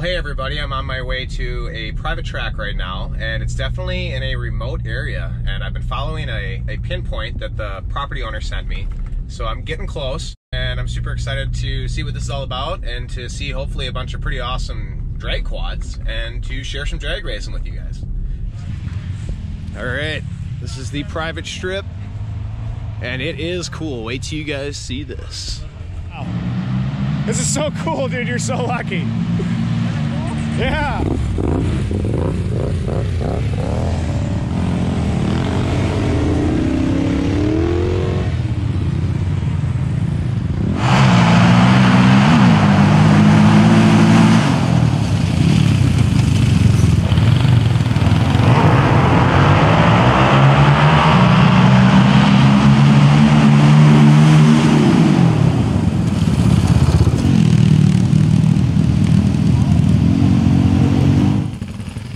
Well, hey everybody, I'm on my way to a private track right now, and it's definitely in a remote area, and I've been following a, a pinpoint that the property owner sent me. So I'm getting close, and I'm super excited to see what this is all about, and to see hopefully a bunch of pretty awesome drag quads, and to share some drag racing with you guys. All right, this is the private strip, and it is cool. Wait till you guys see this. Wow. This is so cool, dude. You're so lucky. Yeah.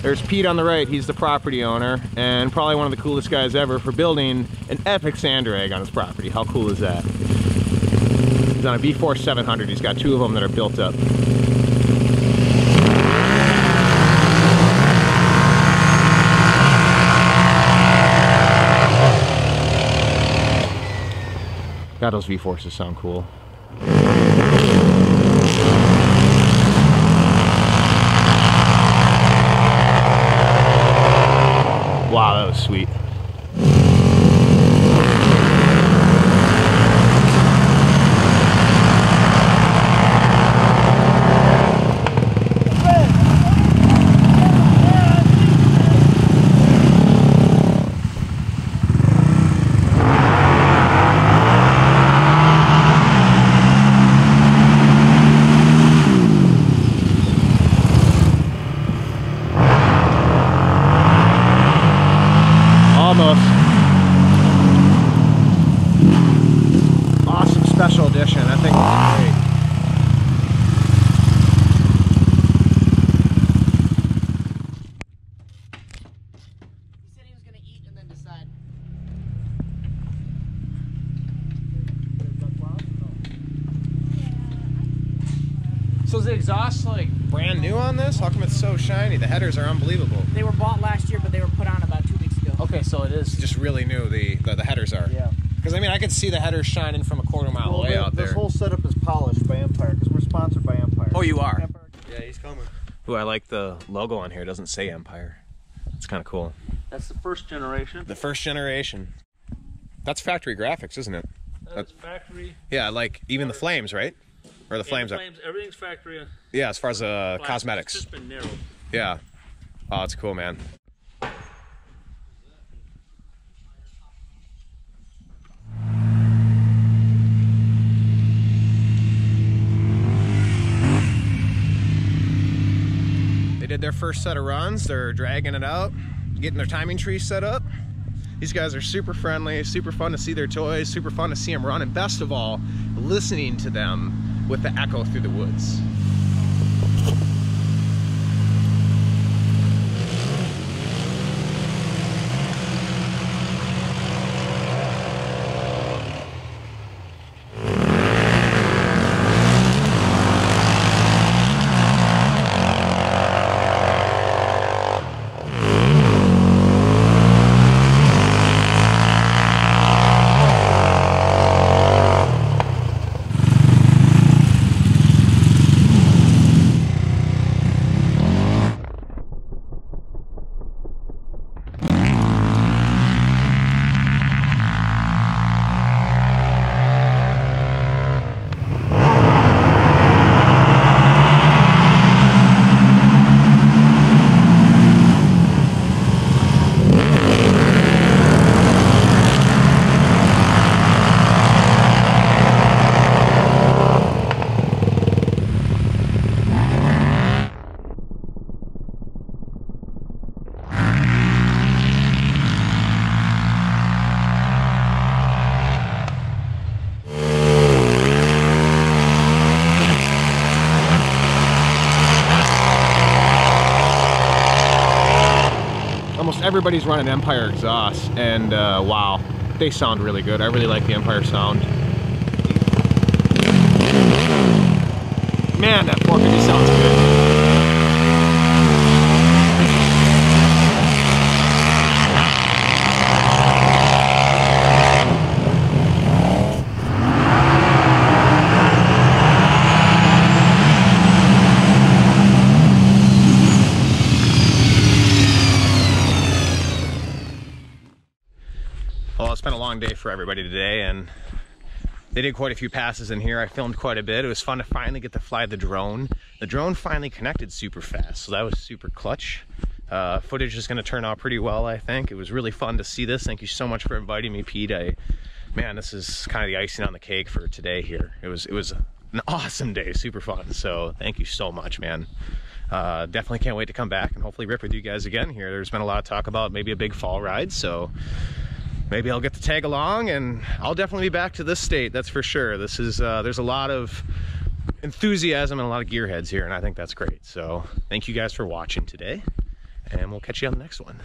There's Pete on the right, he's the property owner, and probably one of the coolest guys ever for building an epic sand drag on his property. How cool is that? He's on a V-Force 700, he's got two of them that are built up. God, those V-forces sound cool. Was sweet. Almost. Awesome special edition. I think it's great. He said he was gonna eat and then decide. So is the exhaust like brand new on this? How come it's so shiny? The headers are unbelievable. They were bought last year, but they were put on about two weeks ago. Okay, so it is just really new. The the, the headers are. Yeah. Because I mean, I could see the headers shining from a quarter mile Well, away thi- out this whole setup is polished by Empire because we're sponsored by Empire. Oh, you are. Empire. Yeah, he's coming. Ooh, I like the logo on here. It doesn't say Empire. It's kind of cool. That's the first generation. The first generation. That's factory graphics, isn't it? That's factory. Yeah, like even the flames, right? Or the Yeah, flames. are- Everything's factory. uh, Yeah, as far as uh, cosmetics. It's just been narrowed. Yeah. Oh, it's cool, man. They did their first set of runs. They're dragging it out, getting their timing tree set up. These guys are super friendly, super fun to see their toys, super fun to see them run, and best of all, listening to them with the echo through the woods. Everybody's running Empire exhaust, and uh, wow, they sound really good. I really like the Empire sound. Man, that 450 sounds good. Been a long day for everybody today, and they did quite a few passes in here. I filmed quite a bit. It was fun to finally get to fly the drone. The drone finally connected super fast, so that was super clutch. Uh, footage is going to turn out pretty well, I think. It was really fun to see this. Thank you so much for inviting me, Pete. I, man, this is kind of the icing on the cake for today here. It was, it was an awesome day, super fun. So thank you so much, man. Uh, definitely can't wait to come back and hopefully rip with you guys again here. There's been a lot of talk about maybe a big fall ride, so maybe I'll get to tag along and I'll definitely be back to this state, that's for sure. This is, uh, there's a lot of enthusiasm and a lot of gearheads here, and I think that's great. So thank you guys for watching today, and we'll catch you on the next one.